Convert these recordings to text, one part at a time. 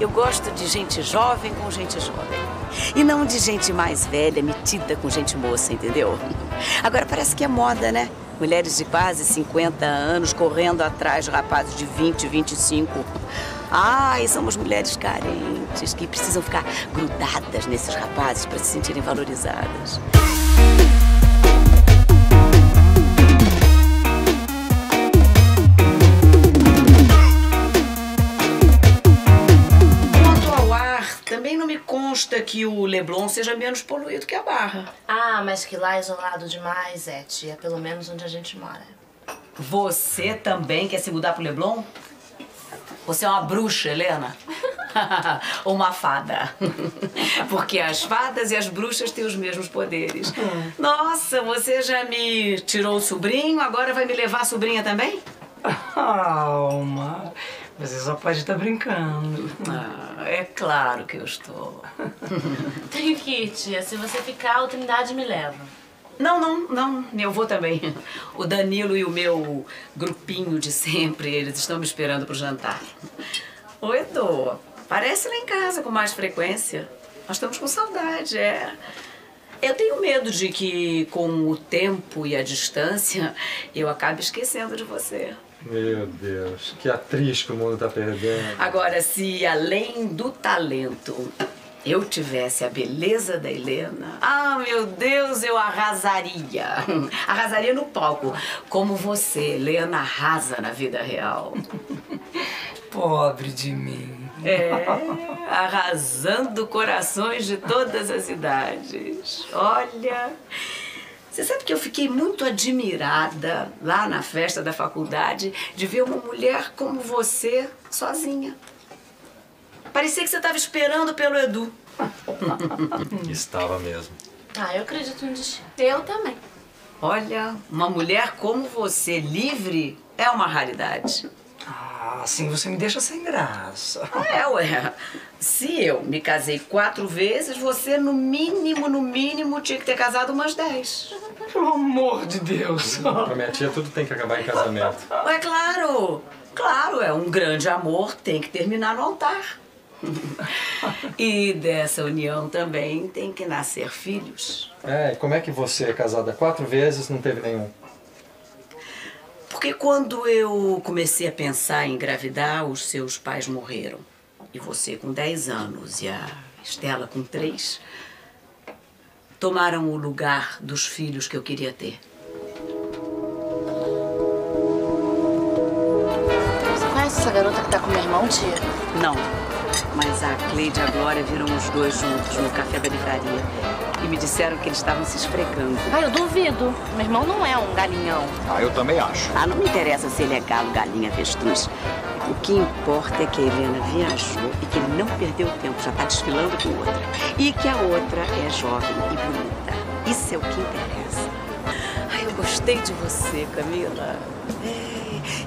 Eu gosto de gente jovem com gente jovem. E não de gente mais velha, metida com gente moça, entendeu? Agora parece que é moda, né? Mulheres de quase 50 anos correndo atrás de rapazes de 20, 25. Ai, somos mulheres carentes que precisam ficar grudadas nesses rapazes para se sentirem valorizadas. Que o Leblon seja menos poluído que a Barra. Ah, mas que lá é isolado demais, é, tia. Pelo menos onde a gente mora. Você também quer se mudar pro Leblon? Você é uma bruxa, Helena? Ou uma fada? Porque as fadas e as bruxas têm os mesmos poderes. Nossa, você já me tirou o sobrinho, agora vai me levar a sobrinha também? Você só pode estar brincando. Ah, é claro que eu estou. Tenho que ir, tia. Se você ficar, a Trindade me leva. Não, não, não. Eu vou também. O Danilo e o meu grupinho de sempre, eles estão me esperando pro jantar. Oi, Edu. Parece lá em casa com mais frequência. Nós estamos com saudade, é. Eu tenho medo de que, com o tempo e a distância, eu acabe esquecendo de você. Meu Deus, que atriz que o mundo tá perdendo. Agora, se além do talento eu tivesse a beleza da Helena, ah, meu Deus, eu arrasaria. Arrasaria no palco, como você, Helena, arrasa na vida real. Pobre de mim. É, arrasando corações de todas as idades. Olha, você sabe que eu fiquei muito admirada lá na festa da faculdade de ver uma mulher como você sozinha. Parecia que você estava esperando pelo Edu. Estava mesmo. Ah, eu acredito no destino. Eu também. Olha, uma mulher como você, livre, é uma raridade. Ah, assim você me deixa sem graça. É, ué. Se eu me casei quatro vezes, você, no mínimo, no mínimo, tinha que ter casado umas dez. Pelo amor de Deus. Pra minha tia tudo tem que acabar em casamento. É claro, claro, é um grande amor, tem que terminar no altar. E dessa união também tem que nascer filhos. É, e como é que você, casada quatro vezes, não teve nenhum? Porque quando eu comecei a pensar em engravidar, os seus pais morreram. E você com 10 anos e a Estela com 3 tomaram o lugar dos filhos que eu queria ter. Você conhece essa garota que tá com meu irmão, tia? Não, mas a Cleide e a Glória viram os dois juntos no café da livraria. E me disseram que eles estavam se esfregando. Ah, eu duvido. Meu irmão não é um galinhão. Ah, eu também acho. Ah, não me interessa se ele é galo, galinha, avestruz. O que importa é que a Helena viajou e que ele não perdeu tempo, já está desfilando com outra. E que a outra é jovem e bonita. Isso é o que interessa. Ai, eu gostei de você, Camila. É,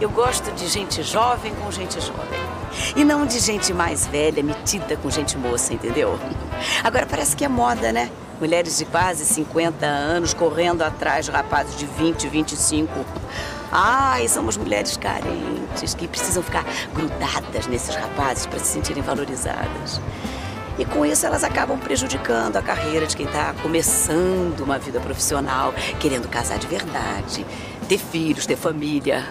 eu gosto de gente jovem com gente jovem. E não de gente mais velha, metida com gente moça, entendeu? Agora parece que é moda, né? Mulheres de quase 50 anos correndo atrás de rapazes de 20, 25. Ai, somos mulheres carentes que precisam ficar grudadas nesses rapazes para se sentirem valorizadas. E com isso elas acabam prejudicando a carreira de quem está começando uma vida profissional, querendo casar de verdade, ter filhos, ter família.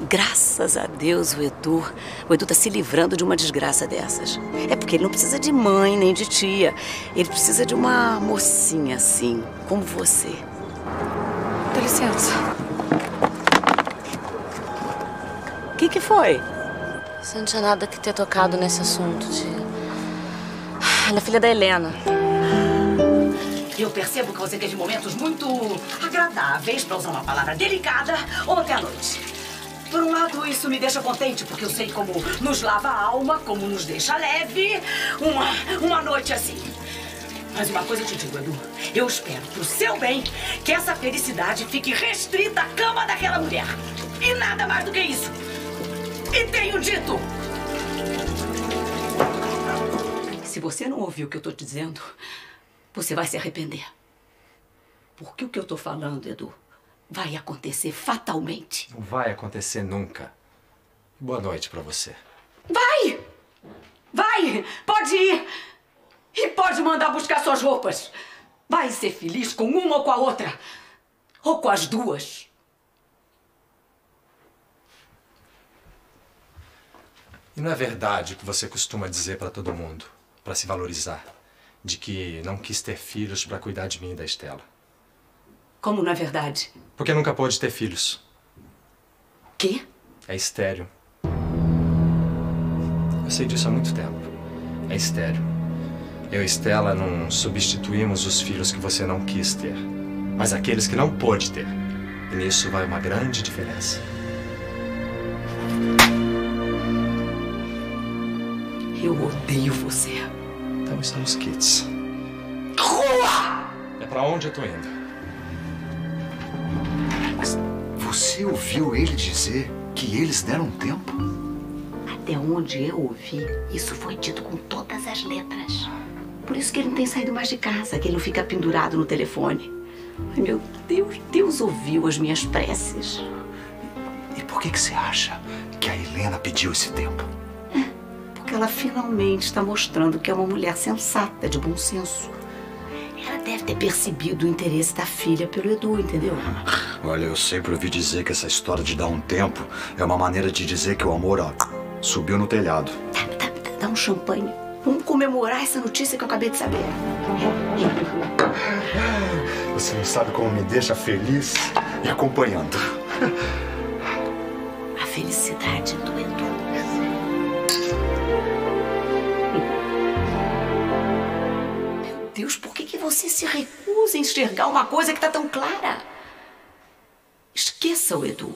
Graças a Deus o Edu, o Edu tá se livrando de uma desgraça dessas. É porque ele não precisa de mãe nem de tia. Ele precisa de uma mocinha assim, como você. Dá licença. O que que foi? Você não tinha nada que ter tocado nesse assunto, tia. Ela é filha da Helena. Eu percebo que você teve momentos muito agradáveis, para usar uma palavra delicada, ontem à noite. Por um lado, isso me deixa contente, porque eu sei como nos lava a alma, como nos deixa leve uma, uma noite assim. Mas uma coisa eu te digo, Edu. Eu espero, pro seu bem, que essa felicidade fique restrita à cama daquela mulher. E nada mais do que isso. E tenho dito! Se você não ouviu o que eu tô te dizendo, você vai se arrepender. Porque o que eu tô falando, Edu, vai acontecer fatalmente. Não vai acontecer nunca. Boa noite pra você. Vai! Vai! Pode ir! E pode mandar buscar suas roupas. Vai ser feliz com uma ou com a outra. Ou com as duas. E não é verdade o que você costuma dizer pra todo mundo, pra se valorizar, de que não quis ter filhos pra cuidar de mim e da Estela. Como não é verdade? Porque nunca pôde ter filhos. Quê? É estéreo. Eu sei disso há muito tempo. É estéreo. Eu e Estela não substituímos os filhos que você não quis ter, mas aqueles que não pôde ter. E nisso vai uma grande diferença. Eu odeio você. Então estamos kits. Rua! É pra onde eu tô indo. Você ouviu ele dizer que eles deram tempo? Até onde eu ouvi, isso foi dito com todas as letras. Por isso que ele não tem saído mais de casa, que ele não fica pendurado no telefone. Ai, meu Deus, Deus ouviu as minhas preces. E por que, que você acha que a Helena pediu esse tempo? Porque ela finalmente está mostrando que é uma mulher sensata, de bom senso. Ela deve ter percebido o interesse da filha pelo Edu, entendeu? Olha, eu sempre ouvi dizer que essa história de dar um tempo é uma maneira de dizer que o amor, ó, subiu no telhado. Dá, dá, dá, dá um champanhe. Vamos comemorar essa notícia que eu acabei de saber. Você não sabe como me deixa feliz e acompanhando. A felicidade do Edu. Meu Deus, você se recusa a enxergar uma coisa que está tão clara? Esqueça o Edu.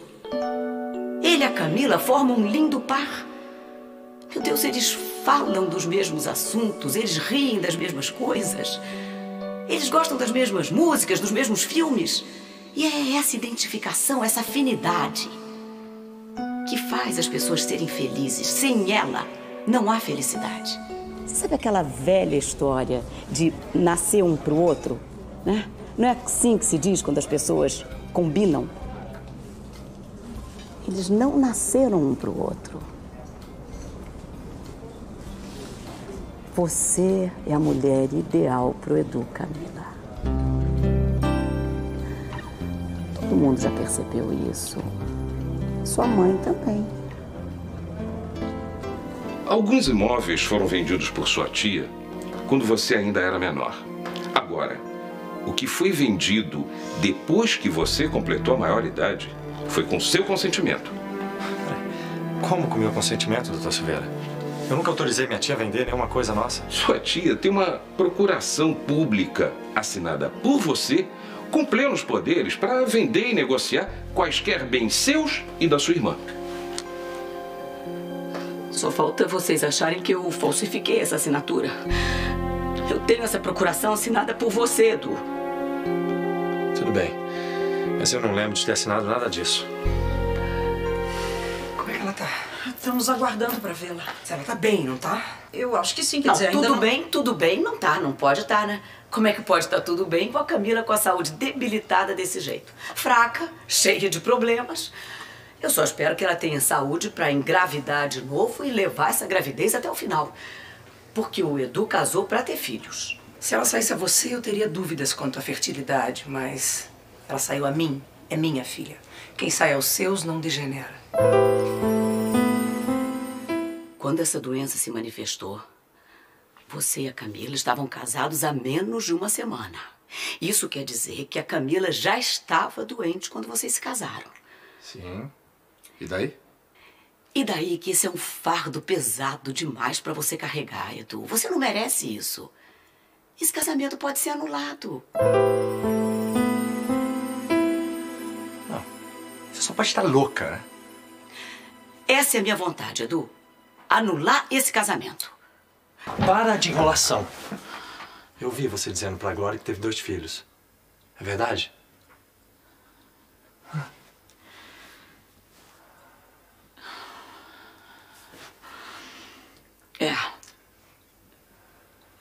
Ele e a Camila formam um lindo par. Meu Deus, eles falam dos mesmos assuntos, eles riem das mesmas coisas. Eles gostam das mesmas músicas, dos mesmos filmes. E é essa identificação, essa afinidade que faz as pessoas serem felizes. Sem ela, não há felicidade. Sabe aquela velha história de nascer um pro outro? Né? Não é assim que se diz quando as pessoas combinam? Eles não nasceram um pro outro. Você é a mulher ideal pro Edu, Camila. Todo mundo já percebeu isso. Sua mãe também. Alguns imóveis foram vendidos por sua tia quando você ainda era menor. Agora, o que foi vendido depois que você completou a maioridade foi com seu consentimento. Como com o meu consentimento, doutor Silveira? Eu nunca autorizei minha tia a vender nenhuma coisa nossa. Sua tia tem uma procuração pública assinada por você com plenos poderes para vender e negociar quaisquer bens seus e da sua irmã. Só falta vocês acharem que eu falsifiquei essa assinatura. Eu tenho essa procuração assinada por você, Edu. Tudo bem. Mas eu não lembro de ter assinado nada disso. Como é que ela tá? Estamos aguardando pra vê-la. Se ela tá bem, não tá? Eu acho que sim, quer Não, dizer, tudo ainda não... bem, tudo bem, não tá, não pode estar, né? Como é que pode estar tudo bem com a Camila com a saúde debilitada desse jeito? Fraca, cheia de problemas. Eu só espero que ela tenha saúde pra engravidar de novo e levar essa gravidez até o final. Porque o Edu casou pra ter filhos. Se ela saísse a você, eu teria dúvidas quanto à fertilidade, mas ela saiu a mim, é minha filha. Quem sai aos seus não degenera. Quando essa doença se manifestou, você e a Camila estavam casados há menos de uma semana. Isso quer dizer que a Camila já estava doente quando vocês se casaram. Sim. E daí? E daí que esse é um fardo pesado demais pra você carregar, Edu. Você não merece isso. Esse casamento pode ser anulado. Você só pode estar louca, né? Essa é a minha vontade, Edu. Anular esse casamento. Para de enrolação. Eu vi você dizendo pra Glória que teve dois filhos. É verdade? É.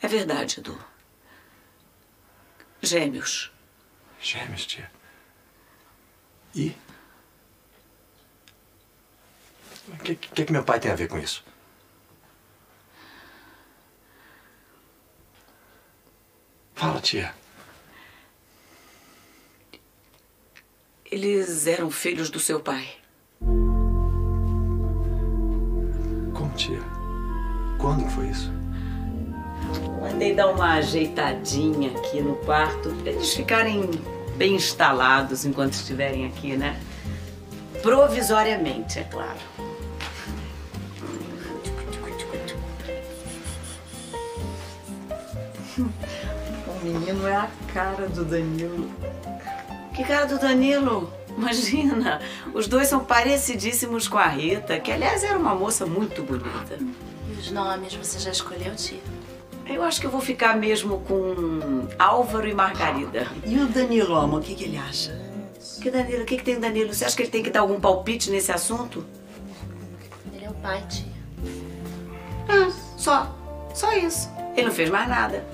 É verdade, Edu. Gêmeos. Gêmeos, tia. E? O que, que, que meu pai tem a ver com isso? Fala, tia. Eles eram filhos do seu pai. Como, tia? Quando que foi isso? Mandei dar uma ajeitadinha aqui no quarto pra eles ficarem bem instalados enquanto estiverem aqui, né? Provisoriamente, é claro. O menino é a cara do Danilo. Que cara do Danilo? Imagina, os dois são parecidíssimos com a Rita, que aliás era uma moça muito bonita. E os nomes você já escolheu, tia? Eu acho que eu vou ficar mesmo com Álvaro e Margarida. E o Danilo, amor, o que, que ele acha? Que Danilo? O que, que tem o Danilo? Você acha que ele tem que dar algum palpite nesse assunto? Ele é o pai, tia. Ah, só. Só isso. Ele não fez mais nada.